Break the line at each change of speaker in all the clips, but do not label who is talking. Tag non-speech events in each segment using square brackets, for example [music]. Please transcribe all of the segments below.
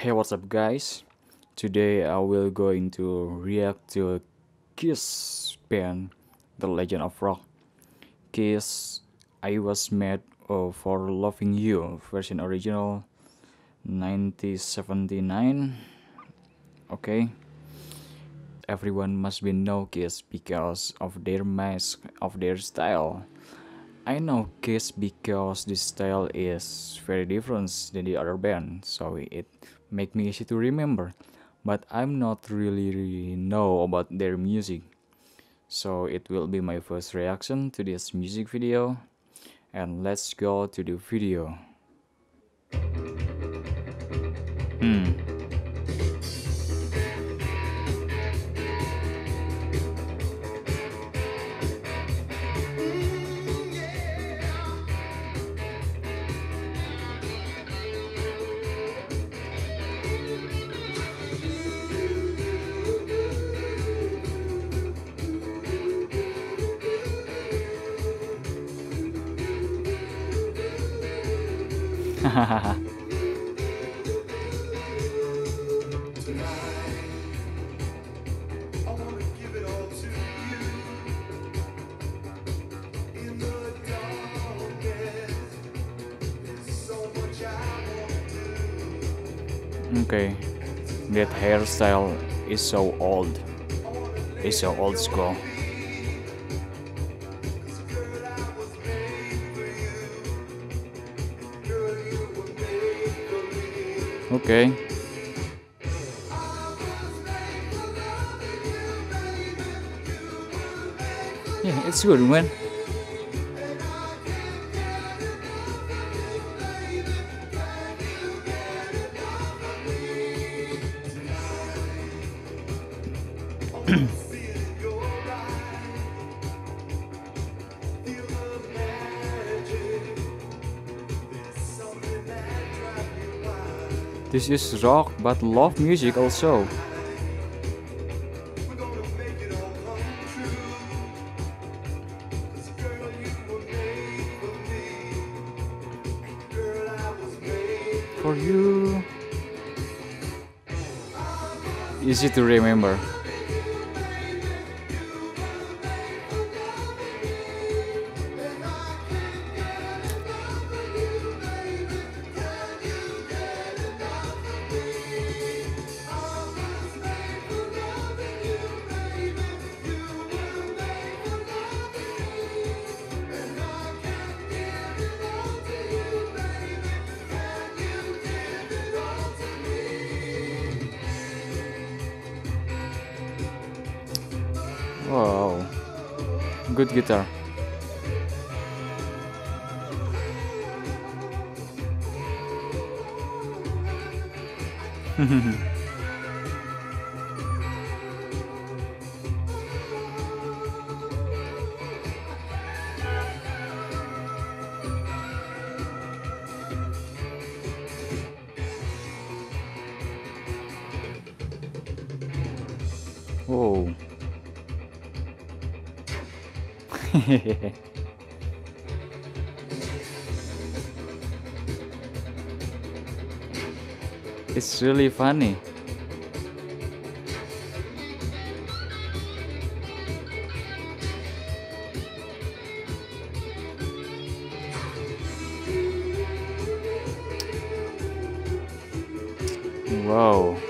Hey what's up guys? Today I will going to react to Kiss band The Legend of Rock. Kiss I Was Made for Loving You version original 1979 Okay. Everyone must be know Kiss because of their mask, of their style. I know Kiss because this style is very different than the other band, so it make me easy to remember. But I'm not really, really know about their music, so it will be my first reaction to this music video. And let's go to the video. Hmm. Okay, that hairstyle is so old. It's so old school. Okay. Yeah, it's good, man. [clears throat] This is rock, but love music also. For you. Easy to remember. Wow, good guitar. [laughs] Whoa. [laughs] it's really funny. Wow.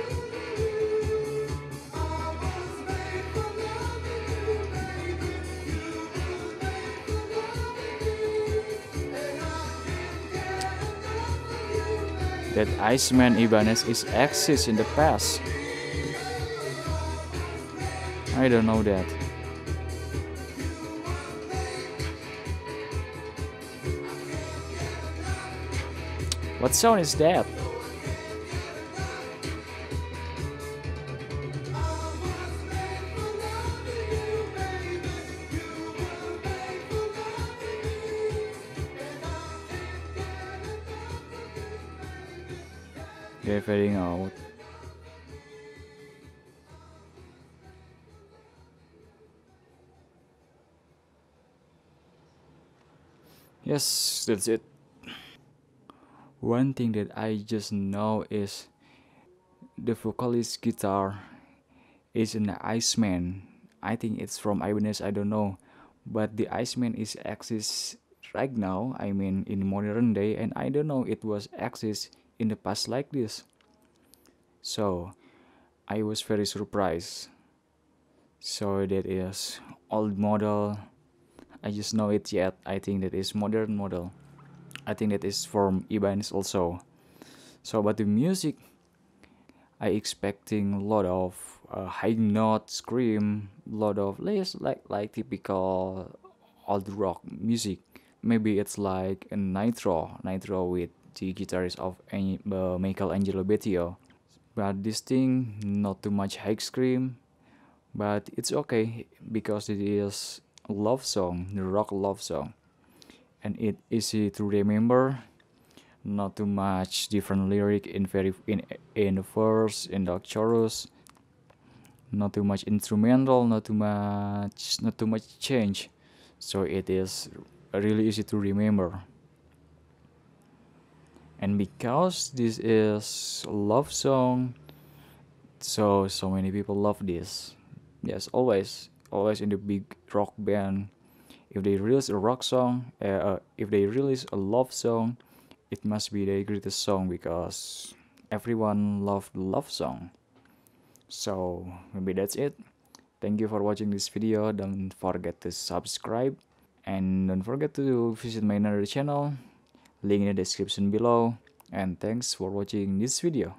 That Iceman Ibanez is exists in the past. I don't know that. What sound is that? Out. Yes, that's it. One thing that I just know is
the vocalist guitar is an Iceman. I think it's from Ibanez, I don't know. But the Iceman is exists right now, I mean in modern day, and I don't know it was exist in the past like this. So I was very surprised. So that is old model. I just know it yet. I think that is modern model. I think that is from Ibanez also. So about the music, I expecting a lot of uh, high note scream, lot of less like like typical old rock music. Maybe it's like a Nitro, Nitro with the guitarist of uh, Michael Angelo Batio. But this thing not too much high scream, but it's okay because it is love song, the rock love song, and it easy to remember not too much different lyric in very in in the verse in the chorus not too much instrumental not too much not too much change. So it is really easy to remember and because this is a love song so so many people love this yes always always in the big rock band if they release a rock song uh, if they release a love song it must be the greatest song because everyone loved love song. So maybe that's it. Thank you for watching this video. Don't forget to subscribe and don't forget to visit my another channel. Link in the description below. And thanks for watching this video.